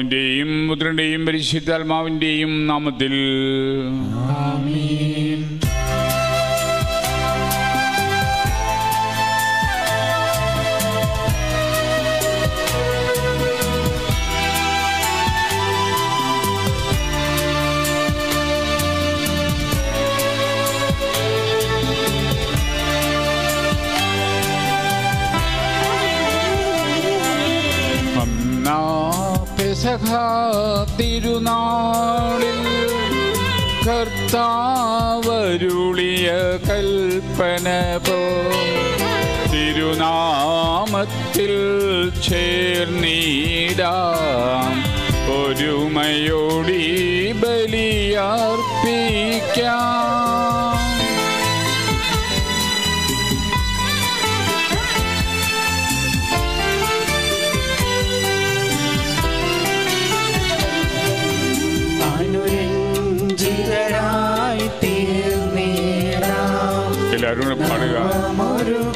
പിതാവിന്റെയും പുത്രന്റെയും പരിശുദ്ധാത്മാവിന്റെയും നാമത്തിൽ. കൽപ്പന തിരുനാമത്തിൽ ചേർന്നീടാം ഒരുമയോടി ബലിയർപ്പിക്കാം.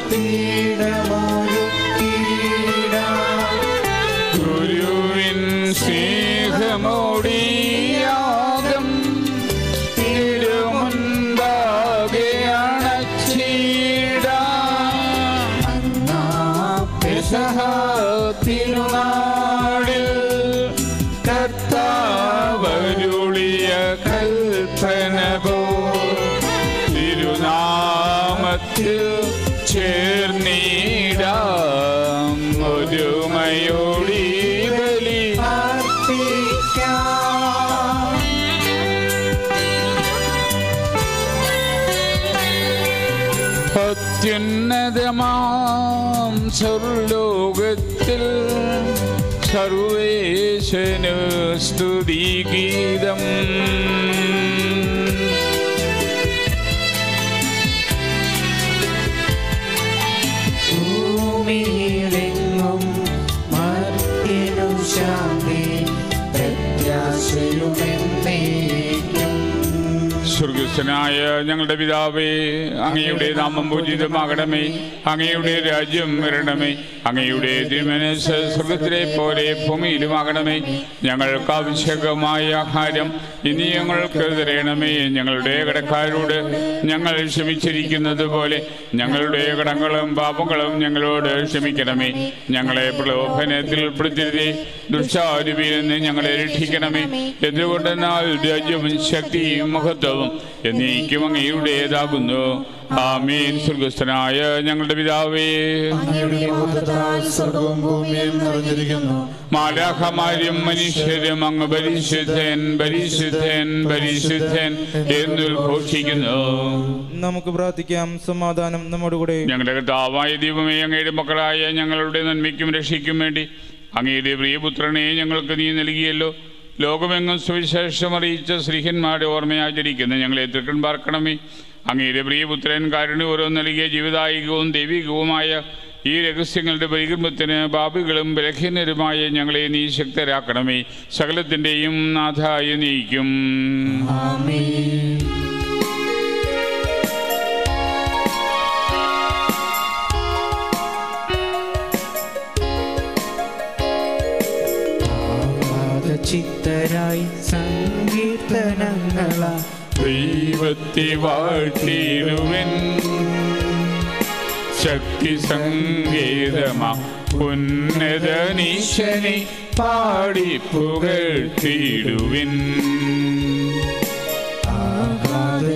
തീർന്നിടാം സർവേശന് സ്തുതിഗീതം ഭൂമിയിലെങ്ങും മർത്യനു ശാന്തി പ്രത്യാശയുമെന്നേക്കും സ്വർഗസ്ഥനായ ഞങ്ങളുടെ പിതാവേ അങ്ങയുടെ നാമം പൂജിതമാകണമേ. അങ്ങയുടെ രാജ്യം വരണമേ. അങ്ങയുടെ തിരുമനസ് സ്വർഗത്തിലെ പോലെ ഭൂമിയിലുമാകണമേ. ഞങ്ങൾക്ക് ആവശ്യകമായ ആഹാരം ഇനി ഞങ്ങൾക്ക് തരണമേ. ഞങ്ങളുടെ കടക്കാരോട് ഞങ്ങൾ ക്ഷമിച്ചിരിക്കുന്നത് പോലെ ഞങ്ങളുടെ കടങ്ങളും പാപങ്ങളും ഞങ്ങളോട് ക്ഷമിക്കണമേ. ഞങ്ങളെ പ്രലോഭനത്തിൽ ഉൾപ്പെടുത്തരുതേ. ദുഷ്ടാരുവിൽ നിന്ന് ഞങ്ങളെ രക്ഷിക്കണമേ. എന്തുകൊണ്ടെന്നാൽ രാജ്യവും ശക്തിയും മഹത്വവും എന്നേക്കും അങ്ങയുടേതാകുന്നു. ആമീൻ. സ്വർഗസ്ഥനായ ഞങ്ങളുടെ പിതാവേ. മാലാഹമാരും മനുഷ്യരും അങ്ങ് പരിശുദ്ധൻ പരിശുദ്ധൻ പരിശുദ്ധൻ എന്നുഘോഷിക്കുന്നു നമുക്ക് പ്രാർത്ഥിക്കാം. സമാധാനം നമ്മുടെ കൂടെ. ഞങ്ങളുടെ കർത്താവായ ദൈവമേ അങ്ങയുടെ മക്കളായ ഞങ്ങളുടെ നന്മയ്ക്കും രക്ഷയ്ക്കും വേണ്ടി അങ്ങയുടെ പ്രിയപുത്രനെ ഞങ്ങൾക്ക് നീ നൽകിയല്ലോ. ലോകമെങ്ങും സുവിശേഷം അറിയിച്ച ശ്രീഹന്മാരുടെ ഓർമ്മയാചരിക്കുന്ന ഞങ്ങളെ തൃക്കൺ പാർക്കണമേ. അങ്ങയുടെ പ്രിയപുത്രൻ ഓരോ നൽകിയ ജീവിതായികവും ദൈവികവുമായ ഈ രഹസ്യങ്ങളുടെ പരികർമ്മത്തിന് ബാബികളും ബലഹീനരുമായ ഞങ്ങളെ നീ ശക്തരാക്കണമേ. സകലത്തിന്റെയും നാഥായി നീക്കും. ചിത്തരായി സങ്കീർത്തനങ്ങളാ. ദൈവത്തെ വാഴ്ത്തിടുവൻ ശക്തി സങ്കേതമാ ഉന്നതനീശനെ പാടി പുകഴ്ത്തിടുവിൻ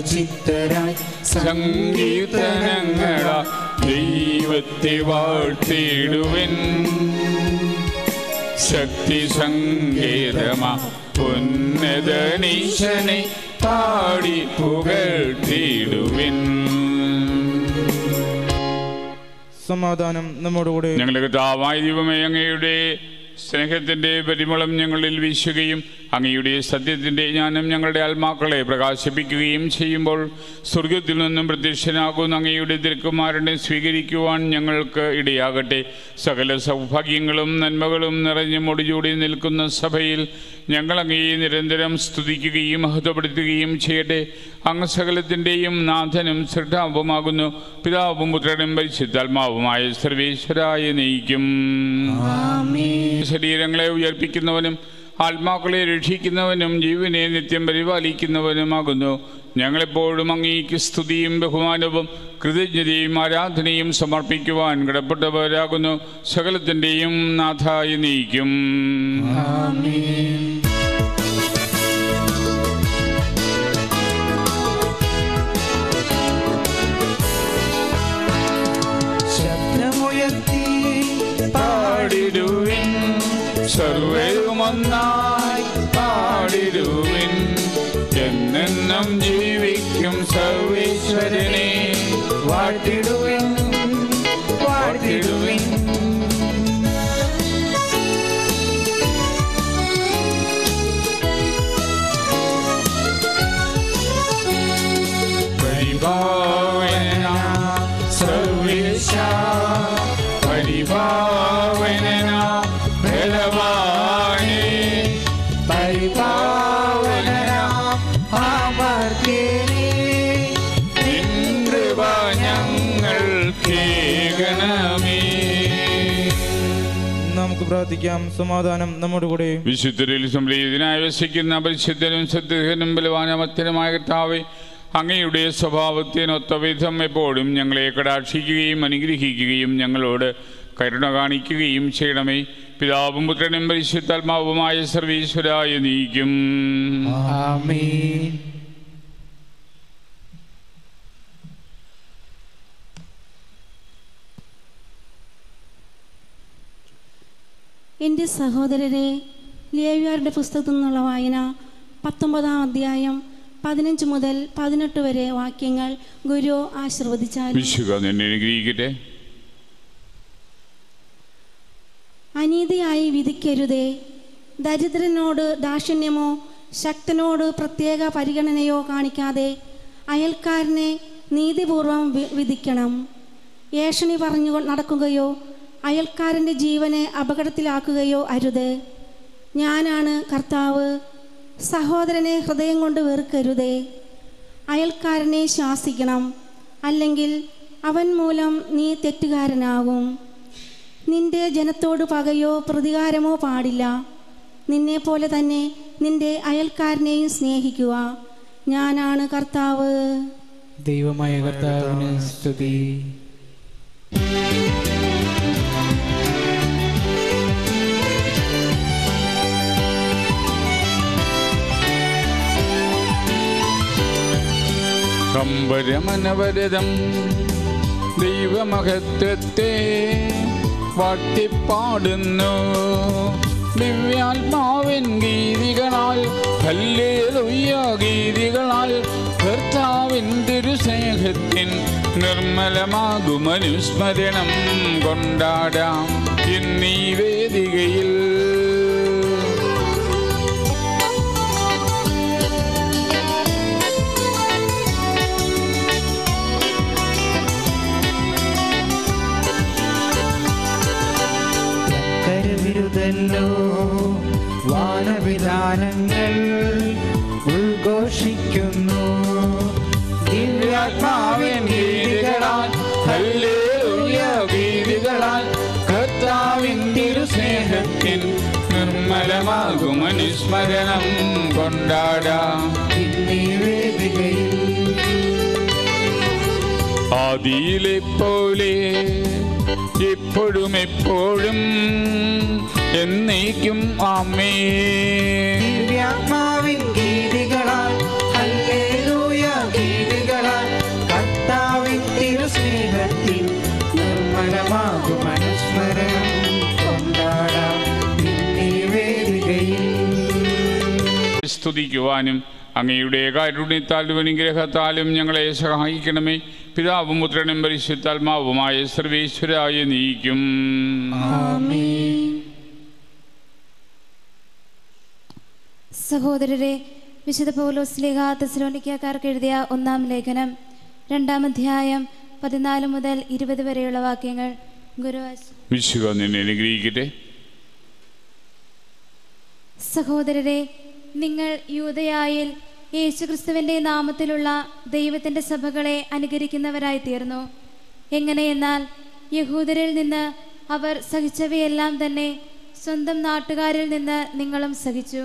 ചിത്തരായി സങ്കീർത്തനങ്ങളാ. ദൈവത്തെ വാഴ്ത്തിടുവിൻ ശക്തി സങ്കേതമാ ഉന്നതനീശനെ പാടി പുകഴ്ത്തിടുവിൻ സമാധാനം നമ്മുടെ കൂടെ ഞങ്ങളുടെ കർത്താവായ ദൈവമേ അങ്ങയുടെ സ്നേഹത്തിന്റെ പരിമളം ഞങ്ങളിൽ വീശുകയും അങ്ങയുടെ സത്യത്തിന്റെ ജ്ഞാനം ഞങ്ങളുടെ ആത്മാക്കളെ പ്രകാശിപ്പിക്കുകയും ചെയ്യുമ്പോൾ സ്വർഗത്തിൽ നിന്നും പ്രത്യക്ഷനാകുന്ന അങ്ങയുടെ തിരുക്കുമാരനെ സ്വീകരിക്കുവാൻ ഞങ്ങൾക്ക് ഇടയാകട്ടെ. സകല സൗഭാഗ്യങ്ങളും നന്മകളും നിറഞ്ഞു മുടിചൂടി നിൽക്കുന്ന സഭയിൽ ഞങ്ങൾ അങ്ങയെ നിരന്തരം സ്തുതിക്കുകയും മഹത്വപ്പെടുത്തുകയും ചെയ്യട്ടെ. അങ്ങ് സകലത്തിന്റെയും നാഥനും ശ്രദ്ധാവുമാകുന്നു പിതാവും പുത്രനും പരിശുദ്ധാത്മാവുമായ സർവേശ്വരായ നയിക്കും ശരീരങ്ങളെ ഉയർപ്പിക്കുന്നവനും ആത്മാക്കളെ രക്ഷിക്കുന്നവനും ജീവനെ നിത്യം പരിപാലിക്കുന്നവനുമാകുന്നു. ഞങ്ങളെപ്പോഴും അങ്ങേക്ക് സ്തുതിയും ബഹുമാനവും കൃതജ്ഞതയും ആരാധനയും സമർപ്പിക്കുവാൻ കടപ്പെട്ടവരാകുന്നു. സകലത്തിന്റെയും നാഥായി നയിക്കും ശബ്ദമുയർത്തി പാടിടുവിൻ സർവരുമൊന്നായി പാടിടുവിൻ. എന്നെന്നും ജീവിക്കും സർവീശ്വരനെ. വാട്ടിടുവിൻ പ്രാർത്ഥിക്കാം. സമാധാനം നമ്മുടെ കൂടെ. വിശുദ്ധരിൽ സംപ്രീതനായി വസിക്കുന്ന പരിശുദ്ധനും സത്യനും ബലവാനമത്തനുമായ കർത്താവെ അങ്ങയുടെ സ്വഭാവത്തിനൊത്ത വിധം എപ്പോഴും ഞങ്ങളെ കടാക്ഷിക്കുകയും അനുഗ്രഹിക്കുകയും ഞങ്ങളോട് കരുണ കാണിക്കുകയും ചെയ്യണമേ. പിതാവും പുത്രനും പരിശുദ്ധാത്മാവുമായ സർവീശ്വരായ നീക്കും. ആമേൻ. എന്റെ സഹോദരരെ ലേവ്യാരുടെ പുസ്തകത്തിൽ നിന്നുള്ള വായന പത്തൊമ്പതാം അധ്യായം പതിനഞ്ച് മുതൽ പതിനെട്ട് വരെ വാക്യങ്ങൾ ഗുരു ആശീർവദിച്ചാൽ. അനുഗ്രഹിക്കട്ടെ. അനീതിയായി വിധിക്കരുതേ. ദരിദ്രനോട് ദാക്ഷിണ്യമോ ശക്തനോട് പ്രത്യേക പരിഗണനയോ കാണിക്കാതെ അയൽക്കാരനെ നീതിപൂർവം വിധിക്കണം. ഏഷണി പറഞ്ഞു നടക്കുകയോ അയൽക്കാരന്റെ ജീവനെ അപകടത്തിലാക്കുകയോ അരുത്. ഞാനാണ് കർത്താവ്. സഹോദരനെ ഹൃദയം കൊണ്ട് വെറുക്കരുതേ. അയൽക്കാരനെ ശാസിക്കണം. അല്ലെങ്കിൽ അവൻ മൂലം നീ തെറ്റുകാരനാകും. നിന്റെ ജനത്തോട് പകയോ പ്രതികാരമോ പാടില്ല. നിന്നെപ്പോലെ തന്നെ നിന്റെ അയൽക്കാരനെയും സ്നേഹിക്കുക. ഞാനാണ് കർത്താവ്. ദൈവമായ കർത്താവിന് സ്തുതി. കമ്പരമനവരതം ദൈവമഹത്വത്തെ വാട്ടിപ്പാടുന്നു. ദിവ്യാത്മാവിൻ ഗീതികളാൽ ഹല്ലേലൂയ ഗീതികളാൽ കർത്താവിൻ തിരുസ്നേഹത്തിൻ നിർമ്മലമാകും അനുസ്മരണം കൊണ്ടാടാം. ഇന്നീ വേദികയിൽ കരുവിരുതല്ലോ വാനവിധാനങ്ങൾ ഉദ്ഘോഷിക്കുന്നു. ഹല്ലേലൂയ നിർമ്മലമാകും അനുസ്മരണം കൊണ്ടാടാം. ആദിയിലെ പോലെ എപ്പോഴും എപ്പോഴും എന്നേക്കും ദിവ്യാത്മാവിൻ ഗീതികളാൽ ഹല്ലേലൂയ ഗീതികളാൽ കർത്താവിൻ തിരുസ്നേഹത്തിൽ നിർമ്മലമാകും അനുസ്മരണം. കൊണ്ടാടാം ഇന്നീ വേദികയിൽ. സ്തുതിക്കുവാനും അങ്ങയുടെ കാരുണ്യത്താലും അനുഗ്രഹത്താലും ഞങ്ങളെ സഹായിക്കണമേ. പിതാവും പുത്രനും പരിശുദ്ധാത്മാവുമായ സർവേശ്വരായ നീക്കും. സഹോദരരെ വിശുദ്ധ പൗലോസ്ലിഹ തെസലോനിക്കാർക്ക് എഴുതിയ ഒന്നാം ലേഖനം രണ്ടാം അധ്യായം പതിനാല് മുതൽ ഇരുപത് വരെയുള്ള വാക്യങ്ങൾ നിന്നെ അനുഗ്രഹിക്കട്ടെ. സഹോദരരെ നിങ്ങൾ യൂതയായിൽ യേശുക്രിസ്തുവിന്റെ നാമത്തിലുള്ള ദൈവത്തിന്റെ സഭകളെ അനുകരിക്കുന്നവരായി തീർന്നു എങ്ങനെയെന്നാൽ യഹൂദരിൽ നിന്ന് അവർ സഹിച്ചവയെല്ലാം തന്നെ സ്വന്തം നാട്ടുകാരിൽ നിന്ന് നിങ്ങളും സഹിച്ചു.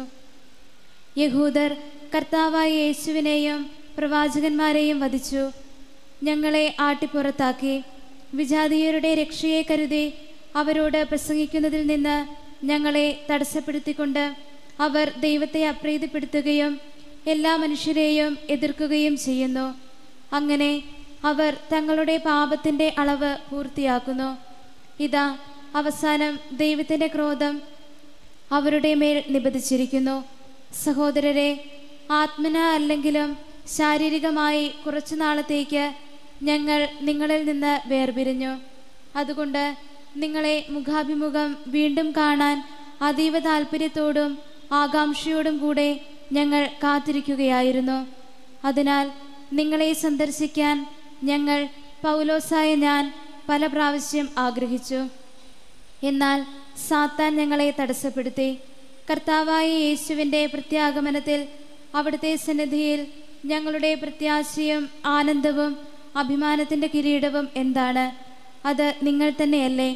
യഹൂദർ കർത്താവായ യേശുവിനെയും പ്രവാചകന്മാരെയും വധിച്ചു. ഞങ്ങളെ ആട്ടിപ്പുറത്താക്കി. വിജാതീയരുടെ രക്ഷയെ കരുതി അവരോട് പ്രസംഗിക്കുന്നതിൽ നിന്ന് ഞങ്ങളെ തടസ്സപ്പെടുത്തിക്കൊണ്ട് അവർ ദൈവത്തെ അപ്രീതിപ്പെടുത്തുകയും എല്ലാ മനുഷ്യരെയും എതിർക്കുകയും ചെയ്യുന്നു. അങ്ങനെ അവർ തങ്ങളുടെ പാപത്തിന്റെ അളവ് പൂർത്തിയാക്കുന്നു. ഇതാ അവസാനം ദൈവത്തിന്റെ ക്രോധം അവരുടെ മേൽ നിബന്ധിച്ചിരിക്കുന്നു. സഹോദരരെ ആത്മന അല്ലെങ്കിലും ശാരീരികമായി കുറച്ചു നാളത്തേക്ക് ഞങ്ങൾ നിങ്ങളിൽ നിന്ന് വേർപിരിഞ്ഞു. അതുകൊണ്ട് നിങ്ങളെ മുഖാഭിമുഖം വീണ്ടും കാണാൻ അതീവ താല്പര്യത്തോടും ആകാംക്ഷയോടും കൂടെ ഞങ്ങൾ കാത്തിരിക്കുകയായിരുന്നു. അതിനാൽ നിങ്ങളെ സന്ദർശിക്കാൻ ഞങ്ങൾ പൗലോസായ ഞാൻ പല പ്രാവശ്യം ആഗ്രഹിച്ചു. എന്നാൽ സാത്താൻ ഞങ്ങളെ തടസ്സപ്പെടുത്തി. കർത്താവായ യേശുവിന്റെ പ്രത്യാഗമനത്തിൽ അവിടുത്തെ സന്നിധിയിൽ ഞങ്ങളുടെ പ്രത്യാശയും ആനന്ദവും അഭിമാനത്തിന്റെ കിരീടവും എന്താണ്? അത് നിങ്ങൾ തന്നെയല്ലേ?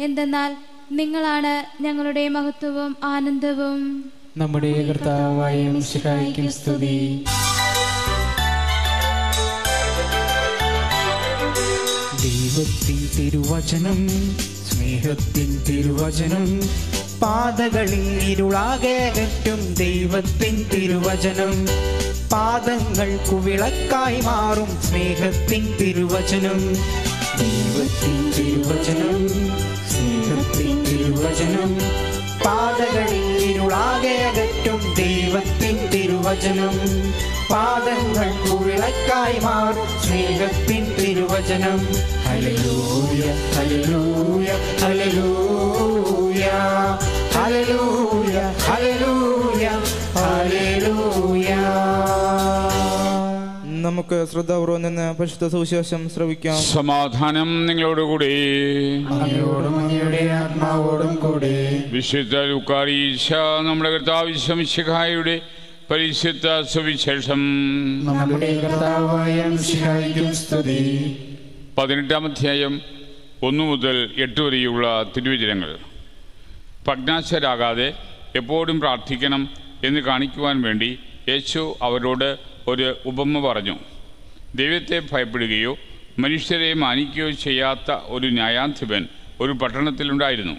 എന്തെന്നാൽ നിങ്ങളാണ് ഞങ്ങളുടെ മഹത്വവും ആനന്ദവും. നമ്മുടെ കർത്താവായ മിശിഹായിക്കും സ്തുതി. ദൈവത്തിൻ തിരുവചനം സ്നേഹത്തിൻ തിരുവചനം പാതകളിൽ ഇരുളാകെ അകറ്റും ദൈവത്തിൻ തിരുവചനം. പാദങ്ങൾ കുവിളക്കായി മാറും സ്നേഹത്തിൻ തിരുവചനം. ദൈവത്തിൻ തിരുവചനം സ്നേഹത്തിൻ തിരുവചനം. പാതകളിൽ ഇരുളാകെ അകറ്റും ദൈവത്തിൻ തിരുവചനം. പാദങ്ങൾക്കു വിളക്കായി മാറും. സ്നേഹത്തിൻ തിരുവചനം. ഹലലൂയ ഹലലൂയ ഹലലൂയ ഹലലൂയ ഹലലൂയ ഹലലൂയ നമുക്ക് ശ്രദ്ധാപൂർവം നിന്ന് പരിശുദ്ധ സുവിശേഷം ശ്രവിക്കാം. സമാധാനം നിങ്ങളോടുകൂടി. ആത്മാവോടും കൂടെ. വിശുദ്ധ ലുക്കാരീശ നമ്മുടെ കർത്താവിശ്വമിശിഖായുടെ പരിശുദ്ധ സുവിശേഷം നമ്മുടെ കർത്താവായ സ്തുതി. പതിനെട്ടാം അധ്യായം ഒന്നു മുതൽ എട്ട് വരെയുള്ള തിരുവചനങ്ങൾ. പ്രജ്ഞാശരാകാതെ എപ്പോഴും പ്രാർത്ഥിക്കണം എന്ന് കാണിക്കുവാൻ വേണ്ടി യേശു അവരോട് ഒരു ഉപമ പറഞ്ഞു. ദൈവത്തെ ഭയപ്പെടുകയോ മനുഷ്യരെ മാനിക്കുകയോ ചെയ്യാത്ത ഒരു ന്യായാധിപൻ ഒരു പട്ടണത്തിലുണ്ടായിരുന്നു.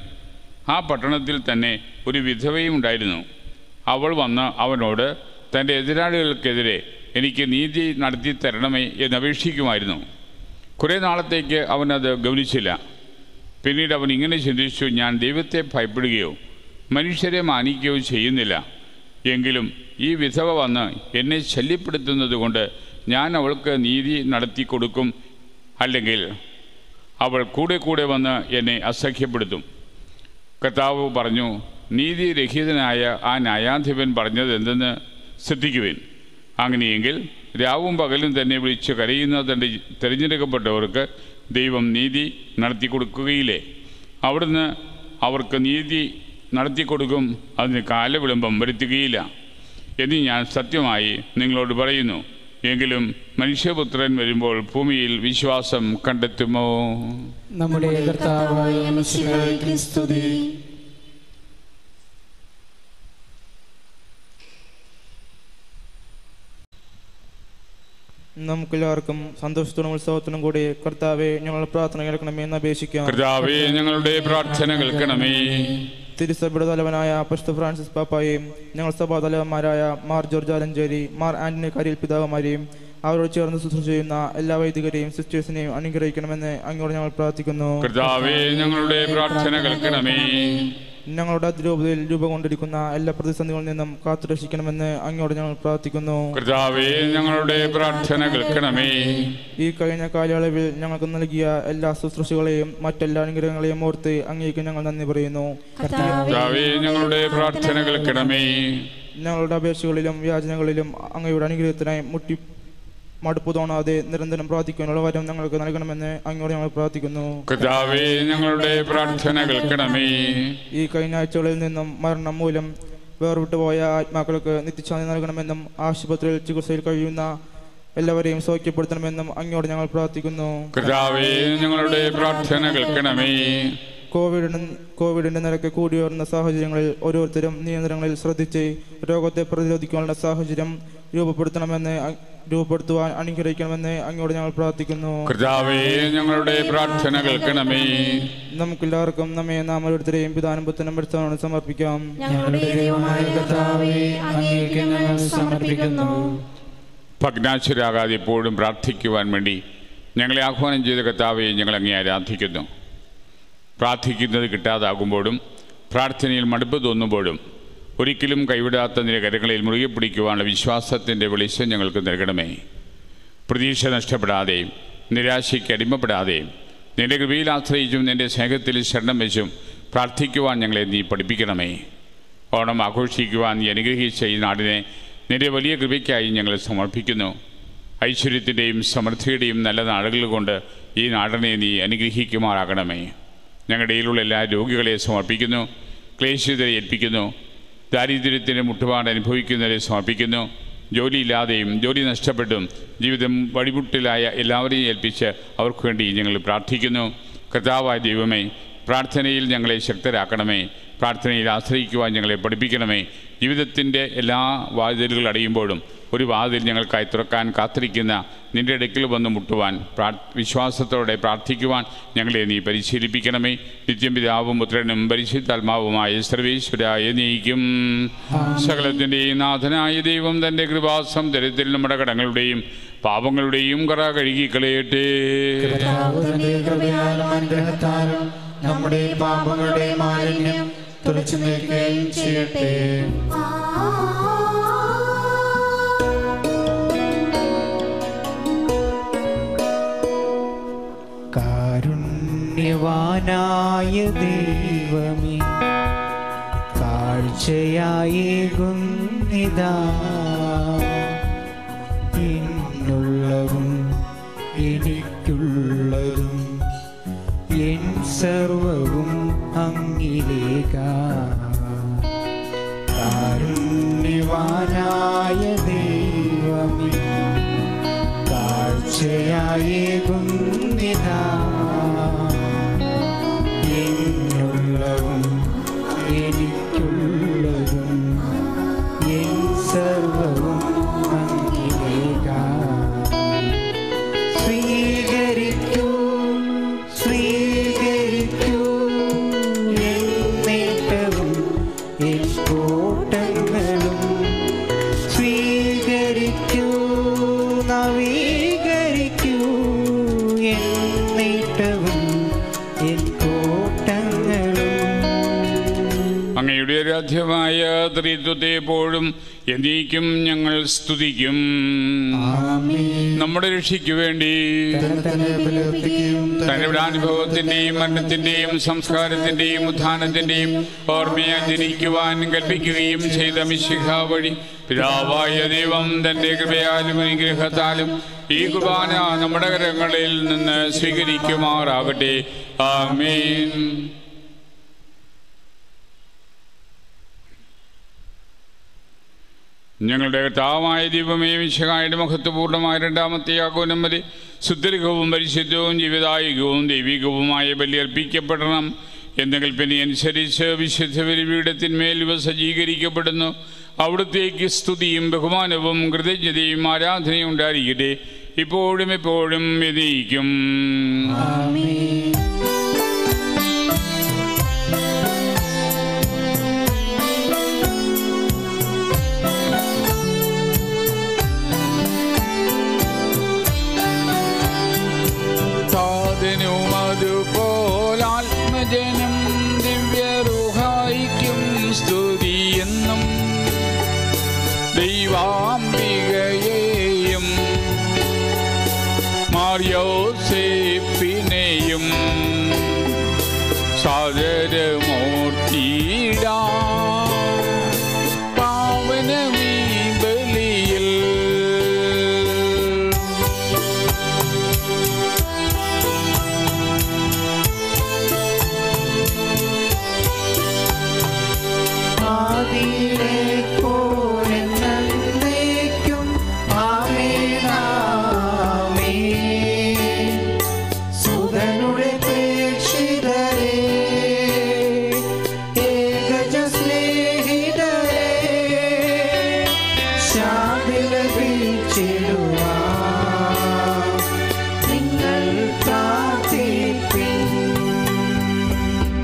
ആ പട്ടണത്തിൽ തന്നെ ഒരു വിധവയും ഉണ്ടായിരുന്നു. അവൾ വന്ന് അവനോട് തന്റെ എതിരാളികൾക്കെതിരെ എനിക്ക് നീതി നടത്തി തരണമേ എന്ന് അപേക്ഷിക്കുമായിരുന്നു. കുറേ നാളത്തേക്ക് അവനത് ഗൗനിച്ചില്ല. പിന്നീട് അവൻ ഇങ്ങനെ ചിന്തിച്ചു ഞാൻ ദൈവത്തെ ഭയപ്പെടുകയോ മനുഷ്യരെ മാനിക്കുകയോ ചെയ്യുന്നില്ല. എങ്കിലും ഈ വിധവ വന്ന് എന്നെ ശല്യപ്പെടുത്തുന്നത് കൊണ്ട് ഞാൻ അവൾക്ക് നീതി നടത്തി കൊടുക്കും. അല്ലെങ്കിൽ അവൾ കൂടെ കൂടെ വന്ന് എന്നെ അസഖ്യപ്പെടുത്തും കർത്താവ് പറഞ്ഞു നീതിരഹിതനായ ആ ന്യായാധിപൻ പറഞ്ഞത് എന്തെന്ന് ശ്രദ്ധിക്കുവിൻ. അങ്ങനെയെങ്കിൽ രാവും പകലും തന്നെ വിളിച്ച് കരയുന്ന തന്റെ തിരഞ്ഞെടുക്കപ്പെട്ടവർക്ക് ദൈവം നീതി നടത്തി കൊടുക്കുകയില്ലേ? അവിടുന്ന് അവർക്ക് നീതി നടത്തി കൊടുക്കും അതിന് കാലവിളംബം വരുത്തുകയില്ല എന്ന് ഞാൻ സത്യമായി നിങ്ങളോട് പറയുന്നു. എങ്കിലും മനുഷ്യപുത്രൻ വരുമ്പോൾ ഭൂമിയിൽ വിശ്വാസം കണ്ടെത്തുമോ? നമ്മുടെ കർത്താവായ മിശിഹായിക്കും സ്തുതി നമുക്കെല്ലാവർക്കും സന്തോഷത്തോടും ഉത്സവത്തിനും കൂടി കർത്താവെ ഞങ്ങൾ പ്രാർത്ഥന കേൾക്കണമേ എന്ന് അപേക്ഷിക്കാം. കർത്താവേ ഞങ്ങളുടെ പ്രാർത്ഥന കേൾക്കണമേ. തിരുസഭയുടെ തലവനായ പശുത്ത ഫ്രാൻസിസ് പാപ്പായും ഞങ്ങൾ സഭാ തലവന്മാരായ മാർ ജോർജ് ആലഞ്ചേരി മാർ ആന്റണി കരിയിൽ പിതാവുമാരെയും അവരോട് ചേർന്ന് ശുശ്രൂഷ ചെയ്യുന്ന എല്ലാ വൈദികരെയും സിസ്റ്റേഴ്സിനെയും അനുഗ്രഹിക്കണമെന്ന് അങ്ങോട്ട് ഞങ്ങൾ പ്രാർത്ഥിക്കുന്നു. കർത്താവേ ഞങ്ങളുടെ പ്രാർത്ഥന കേൾക്കണമേ. ഞങ്ങളുടെ അതിരൂപതയിൽ രൂപം കൊണ്ടിരിക്കുന്ന എല്ലാ പ്രതിസന്ധികളിൽ നിന്നും കാത്തുരക്ഷിക്കണമെന്ന് അങ്ങോട്ട് ഞങ്ങൾ പ്രാർത്ഥിക്കുന്നു. കർത്താവേ ഞങ്ങളുടെ പ്രാർത്ഥന കേൾക്കണമേ. ഈ കഴിഞ്ഞ കാലയളവിൽ ഞങ്ങൾക്ക് നൽകിയ എല്ലാ ശുശ്രൂഷകളെയും മറ്റെല്ലാ അനുഗ്രഹങ്ങളെയും ഓർത്ത് അങ്ങേക്ക് ഞങ്ങൾ നന്ദി പറയുന്നു. കർത്താവേ ഞങ്ങളുടെ പ്രാർത്ഥന കേൾക്കണമേ. ഞങ്ങളുടെ അപേക്ഷകളിലും യാചനകളിലും അങ്ങയുടെ അനുഗ്രഹത്തിനായി മുട്ടി മടുപ്പ് തോന്നാതെ നിരന്തരം പ്രാർത്ഥിക്കാനുള്ള വരം ഞങ്ങൾക്ക് നൽകണമെന്ന് അങ്ങോട് ഞങ്ങൾ പ്രാർത്ഥിക്കുന്നു. കർത്താവേ ഞങ്ങളുടെ പ്രാർത്ഥന കേൾക്കണമേ. ഈ കഴിഞ്ഞ ആഴ്ചകളിൽ നിന്നും മരണം മൂലം വേർവിട്ടു പോയ ആത്മാക്കൾക്ക് നിത്യശാന്തി നൽകണമെന്നും ആശുപത്രിയിൽ ചികിത്സയിൽ കഴിയുന്ന എല്ലാവരെയും സൗഖ്യപ്പെടുത്തണമെന്നും അങ്ങോട് ഞങ്ങൾ പ്രാർത്ഥിക്കുന്നു. കർത്താവേ ഞങ്ങളുടെ പ്രാർത്ഥന കേൾക്കണമേ. കോവിഡിന് കോവിഡിന്റെ നിരക്ക് കൂടി വരുന്ന സാഹചര്യങ്ങളിൽ ഓരോരുത്തരും നിയന്ത്രണങ്ങളിൽ ശ്രദ്ധിച്ച് രോഗത്തെ പ്രതിരോധിക്കാനുള്ള സാഹചര്യം രൂപപ്പെടുത്തണമെന്ന് രൂപപ്പെടുത്തുവാൻ അനുഗ്രഹിക്കണമെന്ന് അങ്ങോട് ഞങ്ങൾ പ്രാർത്ഥിക്കുന്നു. കർത്താവേ ഞങ്ങളുടെ പ്രാർത്ഥന കേൾക്കണമേ. നമുക്കെല്ലാവർക്കും നമ്മെ നാം ഓരോരുത്തരെയും പിതാനും പുത്തനും എടുത്തോട് സമർപ്പിക്കാം. ഞങ്ങളുടെ ദൈവമായ കർത്താവേ അങ്ങേക്ക് ഞങ്ങൾ സമർപ്പിക്കുന്നു. ഭഗ്നാശരാകാതെ എപ്പോഴും പ്രാർത്ഥിക്കുവാൻ വേണ്ടി ഞങ്ങളെ ആഹ്വാനം ചെയ്ത കർത്താവെ ഞങ്ങൾ അങ്ങേ ആരാധിക്കുന്നു. പ്രാർത്ഥിക്കുന്നത് കിട്ടാതാകുമ്പോഴും പ്രാർത്ഥനയിൽ മടുപ്പ് തോന്നുമ്പോഴും ഒരിക്കലും കൈവിടാത്ത നിന്റെ കരങ്ങളിൽ മുറുകെ പിടിക്കുവാനുള്ള വിശ്വാസത്തിന്റെ വെളിച്ചം ഞങ്ങൾക്ക് നൽകണമേ. പ്രതീക്ഷ നഷ്ടപ്പെടാതെയും നിരാശയ്ക്ക് അടിമപ്പെടാതെയും നിന്റെ കൃപയിൽ ആശ്രയിച്ചും നിന്റെ സ്നേഹത്തിൽ ശരണം വെച്ചും പ്രാർത്ഥിക്കുവാൻ ഞങ്ങളെ നീ പഠിപ്പിക്കണമേ. ഓണം ആഘോഷിക്കുവാൻ നീ അനുഗ്രഹിച്ച ഈ നാടിനെ നിന്റെ വലിയ കൃപയ്ക്കായി ഞങ്ങൾ സമർപ്പിക്കുന്നു. ഐശ്വര്യത്തിന്റെയും സമൃദ്ധിയുടെയും നല്ല നാടുകൾ കൊണ്ട് ഈ നാടിനെ നീ അനുഗ്രഹിക്കുമാറാകണമേ. ഞങ്ങളുടെ എല്ലാ രോഗികളെ സമർപ്പിക്കുന്നു ക്ലേശിതരെ ഏൽപ്പിക്കുന്നു ദാരിദ്ര്യത്തിന്റെ മുട്ടുപാട് അനുഭവിക്കുന്നവരെ സമർപ്പിക്കുന്നു. ജോലിയില്ലാതെയും ജോലി നഷ്ടപ്പെട്ടും ജീവിതം വഴിമുട്ടിലായ എല്ലാവരെയും ഏൽപ്പിച്ച് അവർക്ക് വേണ്ടി ഞങ്ങൾ പ്രാർത്ഥിക്കുന്നു. കർത്താവായ ദൈവമേ പ്രാർത്ഥനയിൽ ഞങ്ങളെ ശക്തരാക്കണമേ. പ്രാർത്ഥനയിൽ ആശ്രയിക്കുവാൻ ഞങ്ങളെ പഠിപ്പിക്കണമേ. ജീവിതത്തിന്റെ എല്ലാ വാതിലുകൾ അടയുമ്പോഴും ഒരു വാതിൽ ഞങ്ങൾക്കായി തുറക്കാൻ കാത്തിരിക്കുന്ന നിന്റെ അടുക്കൽ വന്ന് മുട്ടുവാൻ പ്രാ വിശ്വാസത്തോടെ പ്രാർത്ഥിക്കുവാൻ ഞങ്ങളെ നീ പരിശീലിപ്പിക്കണമേ. നിത്യം പിതാവും പുത്രനും പരിശുദ്ധാത്മാവുമായ സർവേശ്വരായ നീക്കും. സകലത്തിന്റെയും നാഥനായ ദൈവം തന്റെ കൃപാസം ദരിദ്രൻ നമ്മുടെ കടങ്ങളുടെയും പാപങ്ങളുടെയും കറ കഴുകി കളയട്ടെ. നമ്മുടെ പാപങ്ങളുടെ മാലിന്യം തുടച്ചു നീക്കുകയും ചെയ്യട്ടെ. കാരുണ്യവാനായ ദൈവമേ കാഴ്ചയായേകുന്നിതാ. എന്നുള്ളതും സർവവും അങ്ങിലേക്കാരുണ്യവാനായ ദൈവമേ കാഴ്ചയായേകുന്നിതാ. എന്നുള്ളതും എനിക്കുള്ളതും ത്രിത്വത്തെ എപ്പോഴും എന്നേക്കും ഞങ്ങൾ സ്തുതിക്കും. നമ്മുടെ രക്ഷയ്ക്ക് വേണ്ടി തന്റെ അനുഭവത്തിന്റെയും മരണത്തിന്റെയും സംസ്കാരത്തിന്റെയും ഉത്ഥാനത്തിന്റെയും ഓർമ്മയെ ജനിക്കുവാൻ കൽപ്പിക്കുകയും ചെയ്ത മിശിഹ വഴി പിതാവായ ദൈവം തന്റെ കൃപയാലും അനുഗ്രഹത്താലും ഈ കുർബാന നമ്മുടെ കരങ്ങളിൽ നിന്ന് സ്വീകരിക്കുമാറാകട്ടെ. ആമേൻ. ഞങ്ങളുടെ കർത്താവായ ദീപമേ വിശകായുടെ മഹത്വപൂർണമായ രണ്ടാമത്തെ ആഗോനം വരെ സുദീർഘവും പരിശുദ്ധവും ജീവിതായികവും ദൈവികവുമായ ബലി അർപ്പിക്കപ്പെടണം എന്ന കൽപ്പനയനുസരിച്ച് വിശുദ്ധ ബലിപീഠത്തിന്മേൽ ഇവ സജ്ജീകരിക്കപ്പെടുന്നു. അവിടത്തേക്ക് സ്തുതിയും ബഹുമാനവും കൃതജ്ഞതയും ആരാധനയും ഉണ്ടായിരിക്കട്ടെ. ഇപ്പോഴും എപ്പോഴും വ്യതിയിക്കും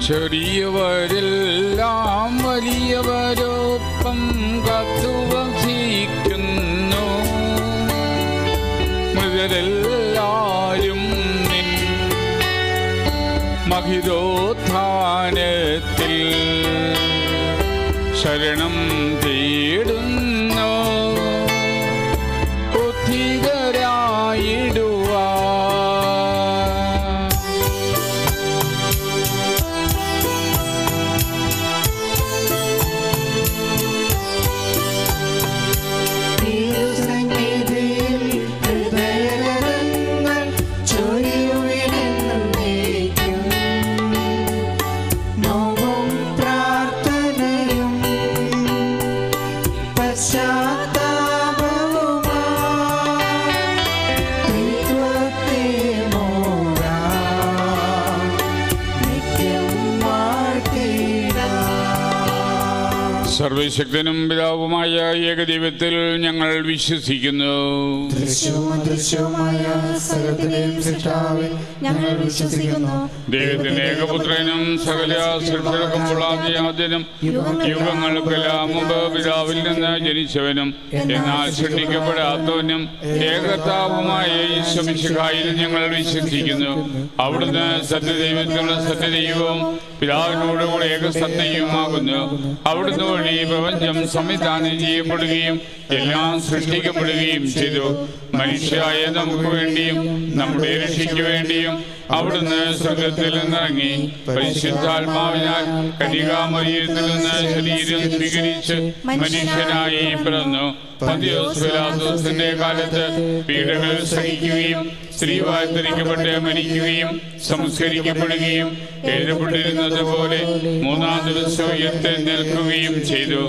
ചെറിയവരെല്ലാം വലിയവരൊപ്പം കത്തുവസിക്കുന്നു മൃതരെല്ലാരും നിൻ മഹിതോത്ഥാനത്തിൽ ശരണം സർവശക്തനും പിതാവുമായ ഏകദൈവത്തിൽ ഞങ്ങൾ വിശ്വസിക്കുന്നു. ദൈവത്തിന്റെ ഏകപുത്രനും സകല സൃഷ്ടികൾക്കുമുള്ള ആദ്യനും യുഗങ്ങൾക്കെല്ലാം മുമ്പ് പിതാവിൽ നിന്ന് ജനിച്ചവനും എന്നാൽ സൃഷ്ടിക്കപ്പെടാത്തവനും ഏകത്താവുമായ ഈശ്വമിശിഹായിൽ ഞങ്ങൾ വിശ്വസിക്കുന്നു. അവിടുന്ന് സത്യദൈവത്തിനുള്ള സത്യദൈവവും പിതാവിനോടുകൂടെ ഏകസത്തയുമാകുന്നു അവിടുന്ന് വഴി പ്രപഞ്ചം സംവിധാനം ചെയ്യപ്പെടുകയും എല്ലാം സൃഷ്ടിക്കപ്പെടുകയും ചെയ്തു. മനുഷ്യായ നമുക്ക് വേണ്ടിയും നമ്മുടെ രക്ഷയ്ക്ക് വേണ്ടിയും അവിടുന്ന് സ്വർഗത്തിൽ നിന്നിറങ്ങി. പരിശുദ്ധാത്മാവിനാൽ കനികാമറിയത്തിൽ നിന്ന് ശരീരം സ്വീകരിച്ച് മനുഷ്യനായി പിറന്നു. പതിയോസ് കാലത്ത് പീഡകൾ സഹിക്കുകയും സ്ത്രീ വാഴ്ത്തരിക്കപ്പെട്ട് മരിക്കുകയും സംസ്കരിക്കപ്പെടുകയും എഴുതപ്പെട്ടിരുന്നത് പോലെ മൂന്നാം ദിവസം ഉയർത്തെഴുന്നേൽക്കുകയും ചെയ്തു.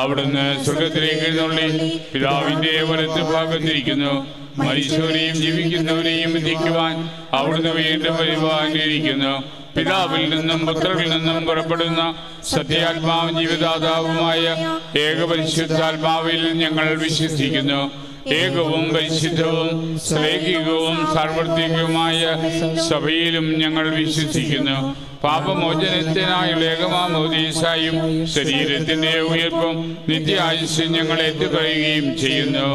അവിടുന്ന് സ്വർഗത്തിലേക്ക് എഴുന്നള്ളി പിതാവിന്റെ വലത്ത് ഭാഗത്തിരിക്കുന്നു. മരിച്ചവരെയും ജീവിക്കുന്നവരെയും വിധിക്കുവാൻ അവിടുന്ന് വീണ്ടും വരുവാനിരിക്കുന്നു. പിതാവിൽ നിന്നും പുത്രനിൽ നിന്നും പുറപ്പെടുന്ന സത്യാത്മാവ് ജീവിതാതാവുമായ ഏകപരിശുദ്ധാത്മാവിൽ ഞങ്ങൾ വിശ്വസിക്കുന്നു. ഏകവും പരിശുദ്ധവും സ്ലേഹികവും സാർവത്രികവുമായ സഭയിലും ഞങ്ങൾ വിശ്വസിക്കുന്നു. പാപമോചനത്തിനായുള്ള ഏകമാമോദീസായും ശരീരത്തിന്റെ ഉയർപ്പും നിത്യായുസ് ഞങ്ങൾ ഏറ്റുകഴിയുകയും ചെയ്യുന്നു.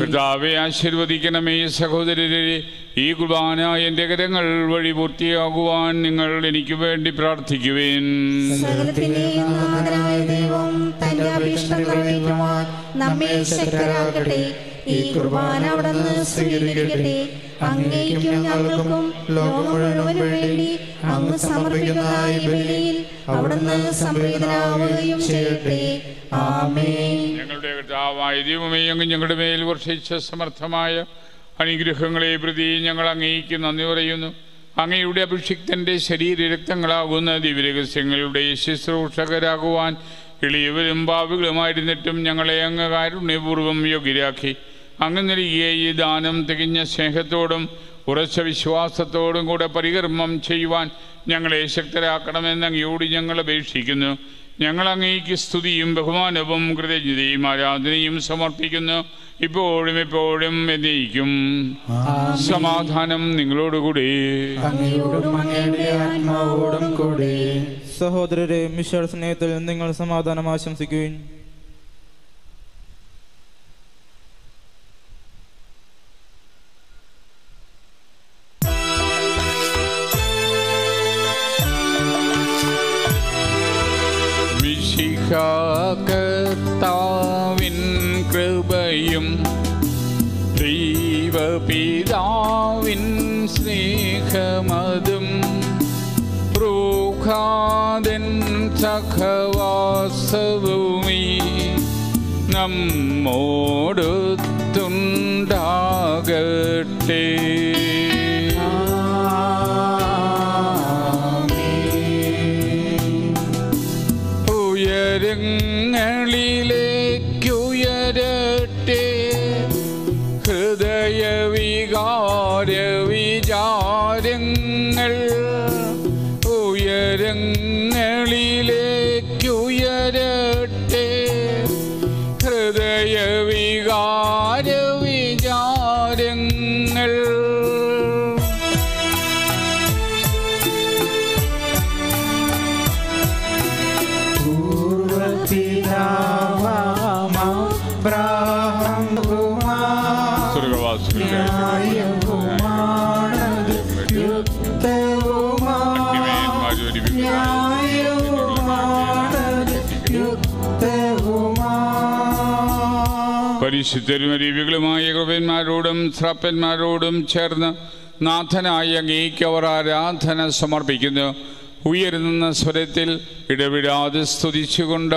കർത്താവെ ആശീർവദിക്കണമേ സഹോദരരെ. ഈ കുർബാന എന്റെ കരങ്ങൾ വഴി പൂർത്തിയാകുവാൻ നിങ്ങൾ എനിക്ക് വേണ്ടി പ്രാർത്ഥിക്കുവേൻ. നമ്മെ ശക്തരാകട്ടെ ഈ കുർബാന അവിടുന്ന് സ്വീകരിക്കട്ടെ. അങ്ങേക്കും ഞങ്ങൾക്കും ലോകം മുഴുവനും വേണ്ടി അങ്ങ് സമർപ്പിക്കുന്ന ഈ ബലിയിൽ അവിടുന്ന് സംപ്രീതനാവുകയും ചെയ്യട്ടെ. ഞങ്ങളുടെ കർത്താവായ ദൈവമേ ഞങ്ങളുടെ മേൽ വർഷിച്ച സമർത്ഥമായ അനുഗ്രഹങ്ങളെ പ്രതി ഞങ്ങൾ അങ്ങേക്ക് നന്ദി പറയുന്നു. അങ്ങയുടെ അഭിഷിക്തന്റെ ശരീരരക്തങ്ങളാകുന്ന ദിവ്യരഹസ്യങ്ങളുടെ ശുശ്രൂഷകരാകുവാൻ എളിയവരും ഭാവികളുമായിരുന്നിട്ടും ഞങ്ങളെ അങ്ങ് കാരുണ്യപൂർവം യോഗ്യരാക്കി. അങ്ങ് നൽകിയ ഈ ദാനം തികഞ്ഞ സ്നേഹത്തോടും ഉറച്ച വിശ്വാസത്തോടും കൂടെ പരികർമ്മം ചെയ്യുവാൻ ഞങ്ങളെ ശക്തരാക്കണമെന്ന് അങ്ങയോട് ഞങ്ങൾ അപേക്ഷിക്കുന്നു. ഞങ്ങൾ അങ്ങേക്ക് സ്തുതിയും ബഹുമാനവും കൃതജ്ഞതയും ആരാധനയും സമർപ്പിക്കുന്നു. ഇപ്പോഴും എപ്പോഴും എന്നേക്കും. സമാധാനം നിങ്ങളോടുകൂടി. അങ്ങയോടും അങ്ങയുടെ ആത്മാവോടും കൂടി. സഹോദരരെ മിഷൽ സ്നേഹത്തിൽ നിങ്ങൾ സമാധാനം ആശംസിക്കുകയും യുക്തവുമാണ് പരിശുദ്ധരും അരീവികളുമായ കൃപന്മാരോടും ശ്രാപ്പന്മാരോടും ചേർന്ന് നാഥനായ അങ്ങേക്ക് അവർ ആരാധന സമർപ്പിക്കുന്നു. ഉയരുന്ന സ്വരത്തിൽ ഇടവിടാതെ സ്തുതിച്ചുകൊണ്ട്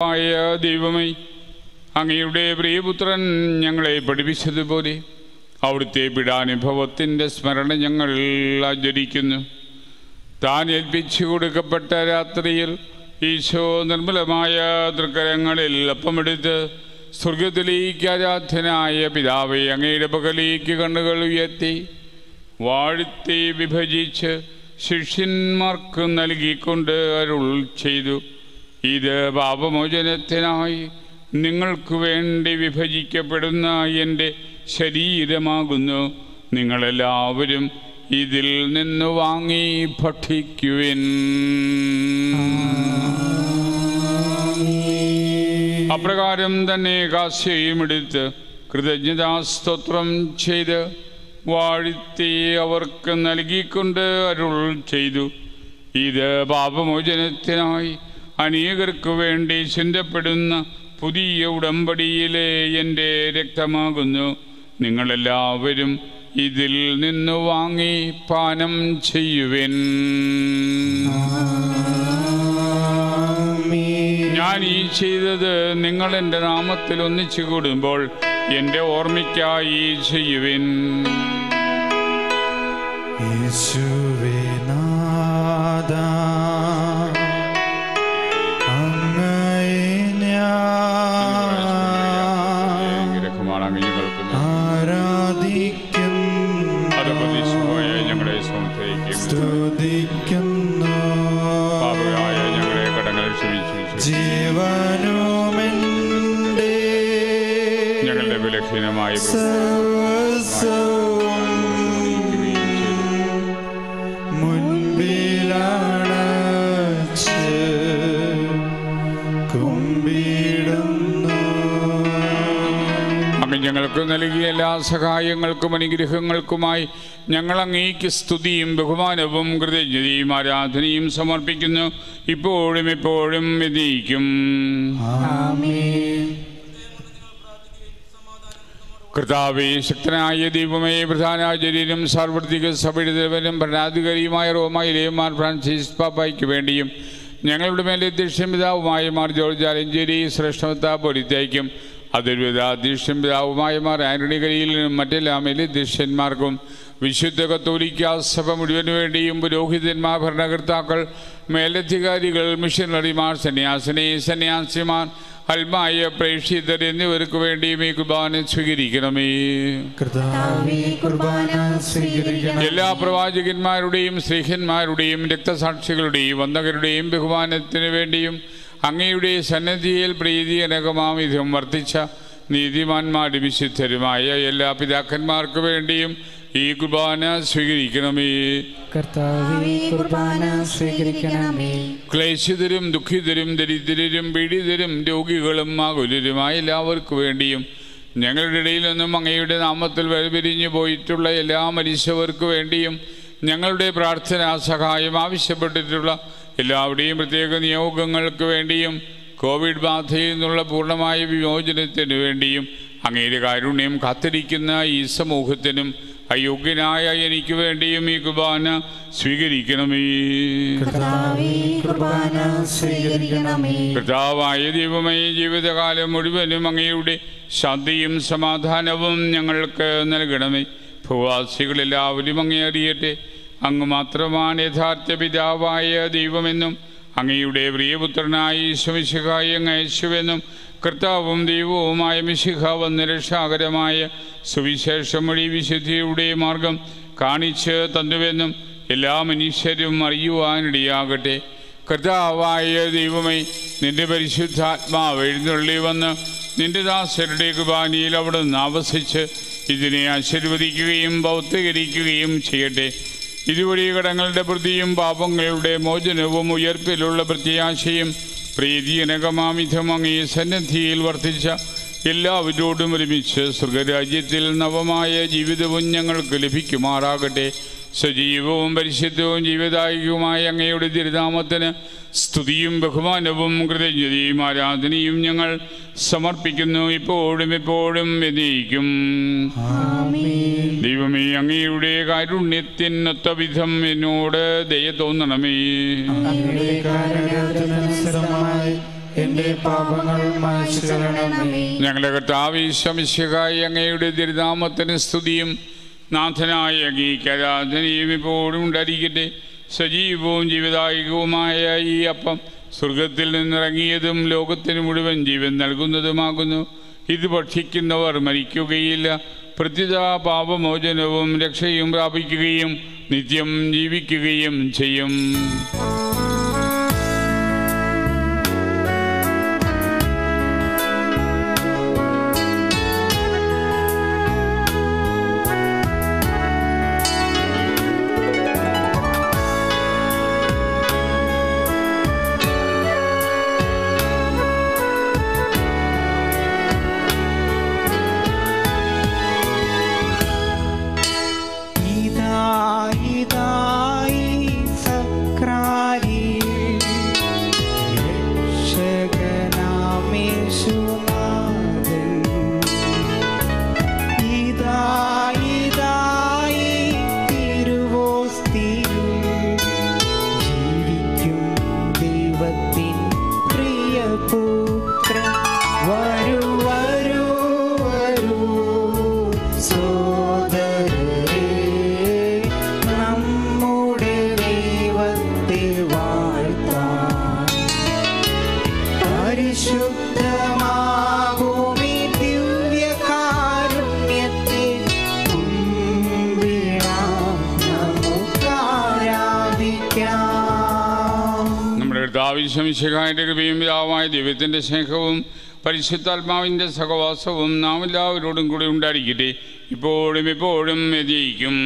ആയ ദൈവമേ അങ്ങയുടെ പ്രിയപുത്രൻ ഞങ്ങളെ പഠിപ്പിച്ചതുപോലെ അവിടുത്തെ പിടാനുഭവത്തിന്റെ സ്മരണ ഞങ്ങൾ ആചരിക്കുന്നു. താൻ ഏൽപ്പിച്ചു കൊടുക്കപ്പെട്ട രാത്രിയിൽ ഈശോ നിർമ്മലമായ തൃക്കരങ്ങളിൽ അപ്പമെടുത്ത് സ്വർഗത്തിലേക്ക് ആരാധനായ പിതാവെ അങ്ങയുടെ പകലേക്ക് കണ്ണുകൾ ഉയർത്തി വാഴ്ത്തി വിഭജിച്ച് ശിഷ്യന്മാർക്ക് നൽകിക്കൊണ്ട് അരുൾ ചെയ്തു. ഇത് പാപമോചനത്തിനായി നിങ്ങൾക്ക് വേണ്ടി വിഭജിക്കപ്പെടുന്ന എന്റെ ശരീരമാകുന്നു. നിങ്ങളെല്ലാവരും ഇതിൽ നിന്ന് വാങ്ങി ഭക്ഷിക്കുവിൻ. അപ്രകാരം തന്നെ കാശയും എടുത്ത് കൃതജ്ഞതാസ്തോത്രം ചെയ്ത് വാഴ്ത്തി അവർക്ക് നൽകിക്കൊണ്ട് അരുൾ ചെയ്തു. ഇത് പാപമോചനത്തിനായി അനേകർക്ക് വേണ്ടി ചിന്തപ്പെടുന്ന പുതിയ ഉടമ്പടിയിലെ എന്റെ രക്തമാകുന്നു. നിങ്ങളെല്ലാവരും ഇതിൽ നിന്ന് വാങ്ങി പാനം ചെയ്യുവിൻ. ഞാൻ ഈ ചെയ്തത് നിങ്ങൾ എന്റെ നാമത്തിൽ ഒന്നിച്ചു കൂടുമ്പോൾ എന്റെ ഓർമ്മയ്ക്കായി ചെയ്യുവിൻ. യേശുവേ ഞങ്ങൾക്ക് നൽകിയ എല്ലാ സഹായങ്ങൾക്കും അനുഗ്രഹങ്ങൾക്കുമായി ഞങ്ങൾ അങ്ങേക്ക് സ്തുതിയും ബഹുമാനവും കൃതജ്ഞതയും ആരാധനയും സമർപ്പിക്കുന്നു. ഇപ്പോഴും എപ്പോഴും വിജയിക്കും കർത്താവേ ശക്തനായ ദൈവമേ പ്രധാനാചാര്യനും സാർവത്രിക സഭയുടെ തലവനും ഭരണാധികാരിയുമായ റോമായിലേമാർ മാർ ഫ്രാൻസിസ് പാപ്പായ്ക്ക് വേണ്ടിയും ഞങ്ങളുടെ മേലെ ദക്ഷ്യപിതാവുമായ മാർ ജോർജ് ആലഞ്ചേരി ശ്രേഷ്ഠമത്ത പൊലിത്തയ്ക്കും അതിർവിധ അധ്യക്ഷം പിതാവുമായ മാർ ആന്റണി കരിയിലും മറ്റെല്ലാ മേലെ ദൃശ്യന്മാർക്കും വിശുദ്ധ കത്തോലിക്ക സഭ മുഴുവനു വേണ്ടിയും പുരോഹിതന്മാർ ഭരണകർത്താക്കൾ മേലധികാരികൾ മിഷനറിമാർ സന്യാസിനി സന്യാസിമാർ അൽമായ പ്രേക്ഷിതർ എന്നിവർക്ക് വേണ്ടിയും ഈ കുർബാന സ്വീകരിക്കണമേ. എല്ലാ പ്രവാചകന്മാരുടെയും സ്ത്രീഹന്മാരുടെയും രക്തസാക്ഷികളുടെയും വന്ദകരുടെയും ബഹുമാനത്തിന് വേണ്ടിയും അങ്ങയുടെ സന്നദ്ധിയിൽ പ്രീതി അനകമാവിധം വർദ്ധിച്ച നീതിമാന്മാരും വിശുദ്ധരുമായ എല്ലാ പിതാക്കന്മാർക്ക് വേണ്ടിയും ഈ കുർബാന സ്വീകരിക്കണമേ. കർത്താവേ കുർബാന സ്വീകരിക്കണമേ. ക്ലേശിതരും ദുഃഖിതരും ദരിദ്രരും പീഡിതരും രോഗികളും ആകുലരുമായ എല്ലാവർക്കു വേണ്ടിയും ഞങ്ങളുടെ ഇടയിൽ നിന്നും അങ്ങയുടെ നാമത്തിൽ വരവിരിഞ്ഞു പോയിട്ടുള്ള എല്ലാ മരിച്ചവർക്ക് വേണ്ടിയും ഞങ്ങളുടെ പ്രാർത്ഥനാ സഹായം ആവശ്യപ്പെട്ടിട്ടുള്ള എല്ലാവരുടെയും പ്രത്യേക നിയോഗങ്ങൾക്ക് വേണ്ടിയും കോവിഡ് ബാധയിൽ നിന്നുള്ള പൂർണമായ വിമോചനത്തിന് വേണ്ടിയും അങ്ങയുടെ കാരുണ്യം കാത്തിരിക്കുന്ന ഈ സമൂഹത്തിനും അയോഗ്യനായ എനിക്ക് വേണ്ടിയും ഈ കുർബാന സ്വീകരിക്കണമേ. കർത്താവായ ദൈവമേ ജീവിതകാലം മുഴുവനും അങ്ങയുടെ ശാന്തിയും സമാധാനവും ഞങ്ങൾക്ക് നൽകണമേ. ഭൂവാസികളെല്ലാവരും അങ്ങേ അറിയട്ടെ. അങ്ങ് മാത്രമാണ് യഥാർത്ഥ പിതാവായ ദൈവമെന്നും അങ്ങയുടെ പ്രിയപുത്രനായി ശമിശിഹായി അങ്ങ് യേശുവെന്നും കർത്താവും ദൈവവുമായ മിശിഹ വന്ന രക്ഷാകരമായ സുവിശേഷം വഴി വിശുദ്ധിയുടെ മാർഗം കാണിച്ച് തന്നുവെന്നും എല്ലാ മനുഷ്യരും അറിയുവാനിടയാകട്ടെ. കർത്താവായ ദൈവമേ നിന്റെ പരിശുദ്ധാത്മാവ് എഴുന്നള്ളി വന്ന് നിന്റെ ദാസരുടെ കുബാനിയിൽ അവിടെ നിന്ന് ആവസിച്ച് ഇതിനെ ആശീർവദിക്കുകയും ഭൗത്തീകരിക്കുകയും ചെയ്യട്ടെ. ഇതുവഴി കടങ്ങളുടെ പ്രതിയും പാപങ്ങളുടെ മോചനവും ഉയർപ്പിലുള്ള പ്രത്യാശയും പ്രീതിജനകമാമിധം അങ്ങേ സന്നദ്ധിയിൽ വർദ്ധിച്ച എല്ലാവരോടും ഒരുമിച്ച് സ്വർഗരാജ്യത്തിൽ നവമായ ജീവിതവും ഞങ്ങൾക്ക് ലഭിക്കുമാറാകട്ടെ. സജീവവും പരിശുദ്ധവും ജീവദായകവുമായ അങ്ങയുടെ തിരുനാമത്തിന് സ്തുതിയും ബഹുമാനവും കൃതജ്ഞതയും ആരാധനയും ഞങ്ങൾ സമർപ്പിക്കുന്നു. ഇപ്പോഴും എപ്പോഴും എന്നേക്കും. ദൈവമേ അങ്ങയുടെ കാരുണ്യത്തിനൊത്ത വിധം എന്നോട് ദയ തോന്നണമേ. ഞങ്ങളെ എന്റെ പാപങ്ങൾ അങ്ങയുടെ തിരുനാമത്തിന് സ്തുതിയും നാഥനായ അങ്ങേക്ക് ആരാധനയും ഇപ്പോഴും ഉണ്ടായിരിക്കട്ടെ. സജീവവും ജീവദായകവുമായ ഈ അപ്പം സ്വർഗത്തിൽ നിന്നിറങ്ങിയതും ലോകത്തിന് മുഴുവൻ ജീവൻ നൽകുന്നതുമാകുന്നു. ഇത് ഭക്ഷിക്കുന്നവർ മരിക്കുകയില്ല. പ്രത്യുത പാപമോചനവും രക്ഷയും പ്രാപിക്കുകയും നിത്യം ജീവിക്കുകയും ചെയ്യും. കർത്താവിശ്വമിശിഹായുടെ കൃപയും പിതാവായ ദൈവത്തിന്റെ സ്നേഹവും പരിശുദ്ധാത്മാവിന്റെ സഹവാസവും നാം എല്ലാവരോടും കൂടി ഉണ്ടായിരിക്കട്ടെ. ഇപ്പോഴും ഇപ്പോഴും വ്യതിയിക്കും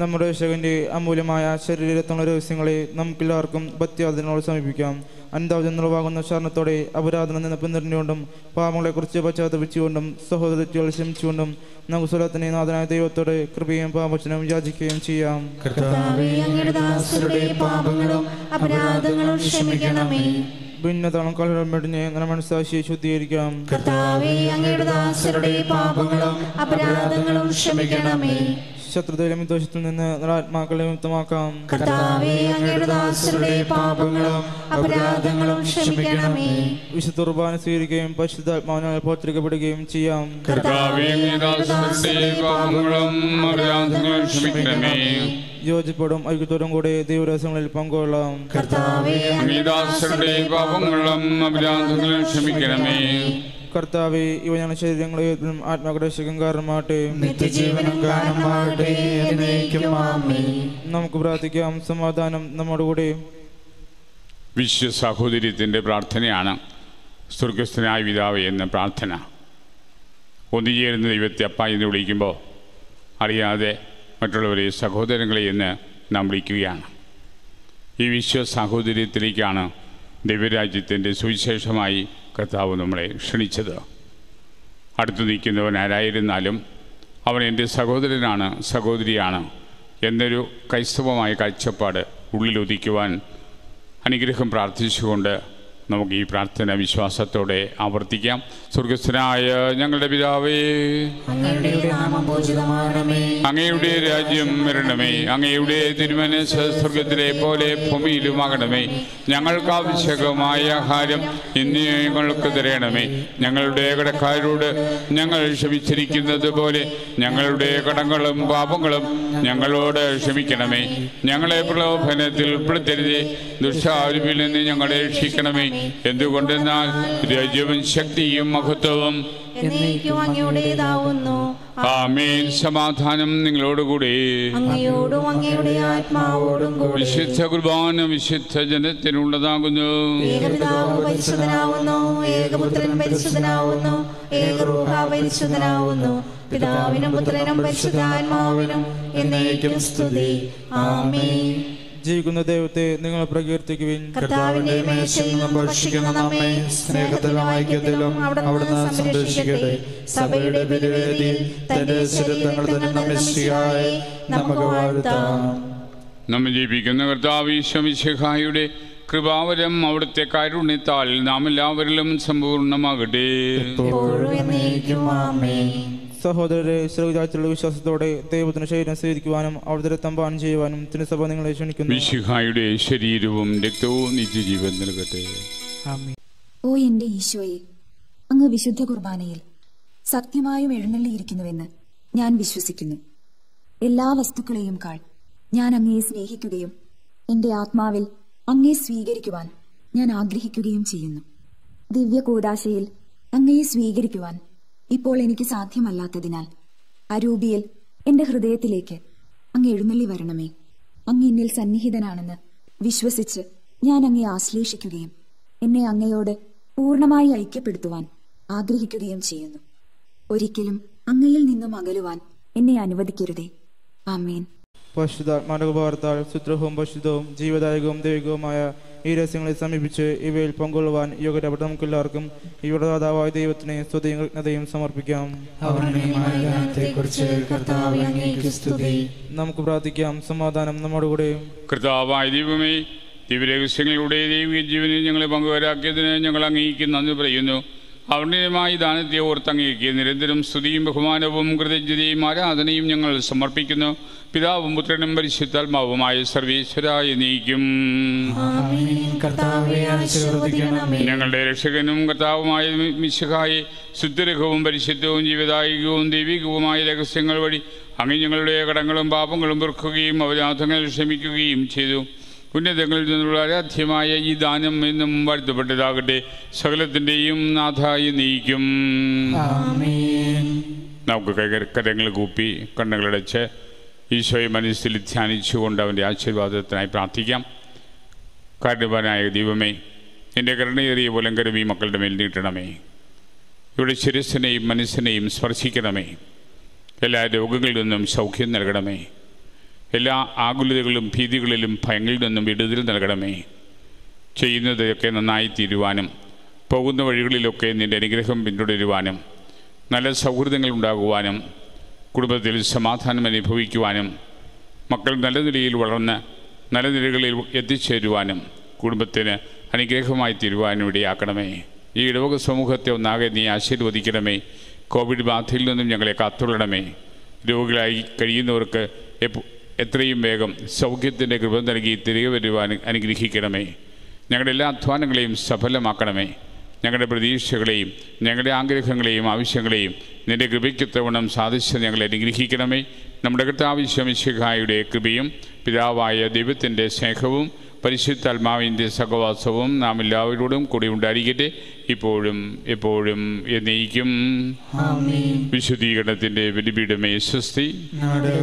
നമ്മുടെ ശകന്റെ അമൂല്യമായ ശരീരത്തുള്ള രഹസ്യങ്ങളെ നമുക്കെല്ലാവർക്കും ഭക്തിയാദനോട് സമീപിക്കാം. അൻതാവെന്നുളവാകുന്ന ശരണത്തോടെ അപരാധനം നിന്ന് പിന്തിരിഞ്ഞുകൊണ്ടും പാപങ്ങളെക്കുറിച്ച് പശ്ചാത്തപിച്ചുകൊണ്ടും സഹോദരത്തെ ക്ഷമിച്ചുകൊണ്ടും നമുക്ക് സ്വലത്തിനെ നാഥനായ ദൈവത്തോട് കൃപയും പാപവചനവും യാചിക്കുകയും ചെയ്യാം. പാപങ്ങളും അപരാധങ്ങളും ക്ഷമിക്കണമേ. ഭിന്നതളം ശുദ്ധീകരിക്കാം? കർത്താവേ അങ്ങയുടെ ദാസരുടെ പാപങ്ങളും അപരാധങ്ങളും ക്ഷമിക്കണമേ. ശത്രുതയിലും ദോഷത്തിൽ നിന്ന് ആത്മാക്കളെ മുക്തമാക്കാം. പാപങ്ങളും അപരാധങ്ങളും ക്ഷമിക്കണമേ. വിശുദ്ധ കുർബാന സ്വീകരിക്കുകയും പരിശുദ്ധാത്മാവിനാൽ പോത്രിക്കപ്പെടുകയും ചെയ്യാം. യോജിപ്പോടും ഐക്യത്തോടും കൂടെ ദൈവരസങ്ങളിൽ പങ്കുകൊള്ളാം. പാപങ്ങളും അപരാധങ്ങളും ക്ഷമിക്കണമേ. കർത്താവെ ഇവ ഞങ്ങളുടെ ശരീരങ്ങളെ ആത്മാകർഷകം കാരണമാട്ടെ നിത്യജീവനം കാരണമാകട്ടെ നമുക്ക് പ്രാർത്ഥിക്കാം. സമാധാനം നമ്മോടുകൂടെ വിശ്വ സാഹോദര്യത്തിന്റെ പ്രാർത്ഥനയാണ് സ്വർഗസ്ഥനായ പിതാവ് എന്ന പ്രാർത്ഥന. ഒന്നുചേരുന്ന ദൈവത്തെ അപ്പ എന്ന് വിളിക്കുമ്പോൾ അറിയാതെ മറ്റുള്ളവരെ സഹോദരങ്ങളെ എന്ന് നാം വിളിക്കുകയാണ്. ഈ വിശ്വ സാഹോദര്യത്തിലേക്കാണ് ദൈവരാജ്യത്തിന്റെ സുവിശേഷമായി കർത്താവ് നമ്മളെ ക്ഷണിച്ചത്. അടുത്തു നിൽക്കുന്നവൻ ആരായിരുന്നാലും അവൻ എന്റെ സഹോദരനാണ് സഹോദരിയാണ് എന്നൊരു ക്രൈസ്തവമായ കാഴ്ചപ്പാട് ഉള്ളിലൊതിക്കുവാൻ അനുഗ്രഹം പ്രാർത്ഥിച്ചുകൊണ്ട് നമുക്ക് ഈ പ്രാർത്ഥന വിശ്വാസത്തോടെ ആവർത്തിക്കാം. സ്വർഗസ്ഥനായ ഞങ്ങളുടെ പിതാവേ അങ്ങയുടെ രാജ്യം വരണമേ. അങ്ങയുടെ തിരുമനസ് സ്വർഗത്തിലെ പോലെ ഭൂമിയിലുമാകണമേ. ഞങ്ങൾക്ക് ആവശ്യകമായ ആഹാരം ഇന്ന് ഞങ്ങൾക്ക് തരണമേ. ഞങ്ങളുടെ കടക്കാരോട് ഞങ്ങൾ ക്ഷമിച്ചിരിക്കുന്നത് പോലെ ഞങ്ങളുടെ കടങ്ങളും പാപങ്ങളും ഞങ്ങളോട് ക്ഷമിക്കണമേ. ഞങ്ങളെ പ്രലോഭനത്തിൽ ഉൾപ്പെടുത്തരുതേ ദുഷ്ടാരുവിൽ നിന്ന് ഞങ്ങളെ രക്ഷിക്കണമേ. എന്തുകൊണ്ടെന്നാൽ രാജ്യവും ശക്തിയും മഹത്വവും ആമേൻ. സമാധാനം നിങ്ങളോടുകൂടി. വിശുദ്ധ കുർബാന വിശുദ്ധ ജനത്തിനുള്ളതാകുന്നു. പിതാവിനും പുത്രനും പരിശുദ്ധാത്മാവിനും എന്നേക്കും സ്തുതി. ആമേൻ. ജീവിക്കുന്ന ദൈവത്തെ നിങ്ങൾ പ്രകീർത്തിക്കുവിൻ. കർത്താവിന്റെ മേശയിൽ നിന്നും ഭക്ഷിക്കുന്ന നമ്മെ സ്നേഹത്തിലും ഐക്യത്തിലും അവിടുന്ന് സംരക്ഷിക്കട്ടെ. സഭയുടെ തന്റെ സുരത്തങ്ങൾ തന്നെ നമ്മെ നമുക്ക് വാഴ്ത്താം. നമ്മെ ജീവിക്കുന്ന കർത്താവ് ഈശ്വമിശിഹായുടെ കൃപാവരം അവിടുത്തെ കാരുണ്യത്താൽ നാം എല്ലാവരിലും സമ്പൂർണമാകട്ടെ സഹോദരരെ സർവജാതിയുള്ള വിശ്വാസത്തോടെ ദൈവത്തിന് ശരീരം സ്വീകരിക്കുവാനും അവിടുത്തെ തമ്പാൻ ചെയ്യുവാനും തിരുസഭ നിങ്ങളെ ക്ഷണിക്കുന്നു. വിശുഹായുടെ ശരീരവും രക്തവും നിത്യജീവൻ നൽകട്ടെ. ഓ എന്റെ ഈശോയെ അങ്ങ് വിശുദ്ധ കുർബാനയിൽ സത്യമായും എഴുന്നള്ളിയിരിക്കുന്നുവെന്ന് ഞാൻ വിശ്വസിക്കുന്നു. എല്ലാ വസ്തുക്കളെയും കാൾ ഞാൻ അങ്ങയെ സ്നേഹിക്കുകയും എന്റെ ആത്മാവിൽ അങ്ങയെ സ്വീകരിക്കുവാൻ ഞാൻ ആഗ്രഹിക്കുകയും ചെയ്യുന്നു. ദിവ്യ കൂടാശയിൽ അങ്ങയെ സ്വീകരിക്കുവാൻ ഇപ്പോൾ എനിക്ക് സാധ്യമല്ലാത്തതിനാൽ അരൂപിയിൽ എന്റെ ഹൃദയത്തിലേക്ക് അങ്ങ് എഴുന്നള്ളി വരണമേ. അങ്ങ് എന്നിൽ സന്നിഹിതനാണെന്ന് വിശ്വസിച്ച് ഞാൻ അങ്ങയെ ആശ്ലേഷിക്കുകയും എന്നെ അങ്ങയോട് പൂർണമായി ഐക്യപ്പെടുത്തുവാൻ ആഗ്രഹിക്കുകയും ചെയ്യുന്നു. ഒരിക്കലും അങ്ങയിൽ നിന്നും അകലുവാൻ എന്നെ അനുവദിക്കരുതേ. ആമേൻ. പരിശുദ്ധാത്മാരുടെ ഉപകാരത്താൽ പശുതവും ജീവദായകവും ദൈവികവുമായ ഈ രഹസ്യങ്ങളെ സമീപിച്ച് ഇവയിൽ പങ്കുകൊള്ളുവാൻ യോഗ്യതപ്പെട്ട നമുക്കെല്ലാവർക്കും ഇവരുടെ ദാതാവായ ദൈവത്തിന് സ്തുതിയും കൃജ്ഞതയും സമർപ്പിക്കാം. നമുക്ക് പ്രാർത്ഥിക്കാം. സമാധാനം നമ്മോടുകൂടെ. കൃതാവായ ദൈവമേ ദിവ്യരഹസ്യങ്ങളുടെ ദൈവിക ജീവനെ ഞങ്ങളെ പങ്കുവരാക്കിയതിന് ഞങ്ങൾ അംഗീകരിക്കുന്നു നന്ദി പറയുന്നു. അവർണയമായ ദാനത്തെ ഓർത്തങ്ങേക്ക് നിരന്തരം സ്തുതിയും ബഹുമാനവും കൃതജ്ഞതയും ആരാധനയും ഞങ്ങൾ സമർപ്പിക്കുന്നു. പിതാവും പുത്രനും പരിശുദ്ധാത്മാവുമായ സർവീശ്വരായി നീക്കും. ഞങ്ങളുടെ രക്ഷകനും കർത്താവുമായ മിശുഖായി ശുദ്ധരഹവും പരിശുദ്ധവും ജീവദായികവും ദൈവികവുമായ രഹസ്യങ്ങൾ വഴി അങ്ങ് ഞങ്ങളുടെ കടങ്ങളും പാപങ്ങളും പൊറുക്കുകയും അവരാധങ്ങൾ ക്ഷമിക്കുകയും ചെയ്തു. ഉന്നതങ്ങളിൽ നിന്നുള്ള ആരാധ്യമായ ഈ ദാനം എന്നും വാഴ്ത്തപ്പെട്ടതാകട്ടെ. സകലത്തിന്റെയും നാഥായി നീക്കും. നമുക്ക് കരങ്ങൾ കൂപ്പി കണ്ണുകളടച്ച് ഈശോയെ മനസ്സിൽ ധ്യാനിച്ചുകൊണ്ട് അവന്റെ ആശീർവാദത്തിനായി പ്രാർത്ഥിക്കാം. കാരണവാനായ ദൈവമേ എന്റെ കരുണയേറിയ പുലങ്കരം ഈ മക്കളുടെ മേൽ നീട്ടണമേ. ഇവിടെ ശിരസിനെയും മനസ്സിനെയും സ്പർശിക്കണമേ. എല്ലാ രോഗങ്ങളിൽ നിന്നും സൗഖ്യം നൽകണമേ. എല്ലാ ആകുലതകളും ഭീതികളിലും ഭയങ്ങളിൽ നിന്നും വിടുതൽ നൽകണമേ. ചെയ്യുന്നതൊക്കെ നന്നായി തീരുവാനും പോകുന്ന വഴികളിലൊക്കെ നിന്റെ അനുഗ്രഹം പിന്തുടരുവാനും നല്ല സൗഹൃദങ്ങൾ ഉണ്ടാകുവാനും കുടുംബത്തിൽ സമാധാനം അനുഭവിക്കുവാനും മക്കൾ നല്ല നിലയിൽ വളർന്ന് നല്ല നിലകളിൽ എത്തിച്ചേരുവാനും കുടുംബത്തിന് അനുഗ്രഹമായി തീരുവാനും ഇടയാക്കണമേ. ഈ ഇടവക സമൂഹത്തെ ഒന്നാകെ നീ ആശീർവദിക്കണമേ. കോവിഡ് ബാധയിൽ നിന്നും ഞങ്ങളെ കാത്തുള്ളണമേ രോഗികളായി കഴിയുന്നവർക്ക് എത്രയും വേഗം സൗഖ്യത്തിന്റെ കൃപ നൽകി തിരികെ വരുവാൻ അനുഗ്രഹിക്കണമേ. ഞങ്ങളുടെ എല്ലാ അധ്വാനങ്ങളെയും സഫലമാക്കണമേ. ഞങ്ങളുടെ പ്രതീക്ഷകളെയും ഞങ്ങളുടെ ആഗ്രഹങ്ങളെയും ആവശ്യങ്ങളെയും നിന്റെ കൃപയ്ക്കൊത്തവണ്ണം സാധിച്ച് ഞങ്ങളെ അനുഗ്രഹിക്കണമേ. നമ്മുടെ കൃത്യാവശ്യം ശിഖായുടെ കൃപയും പിതാവായ ദൈവത്തിന്റെ സ്നേഹവും പരിശുദ്ധാത്മാവിന്റെ സഹവാസവും നാം എല്ലാവരോടും കൂടി ഉണ്ടായിരിക്കട്ടെ. ഇപ്പോഴും എപ്പോഴും എന്നേക്കും. വിശുദ്ധീകരണത്തിന്റെ വെടിപീഠമേ സ്വസ്തി. അങ്ങനെ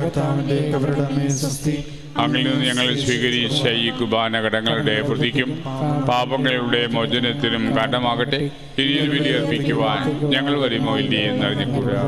അങ്ങിൽ നിന്ന് ഞങ്ങൾ സ്വീകരിച്ച ഈ കുബാനഘടങ്ങളുടെ പ്രതിക്കും പാപങ്ങളുടെ മോചനത്തിനും കാരണമാകട്ടെ. ഇനിയും ബലിയർപ്പിക്കുവാൻ ഞങ്ങൾ വരുമോ ഇല്ലേ എന്നറിഞ്ഞുകൂടാ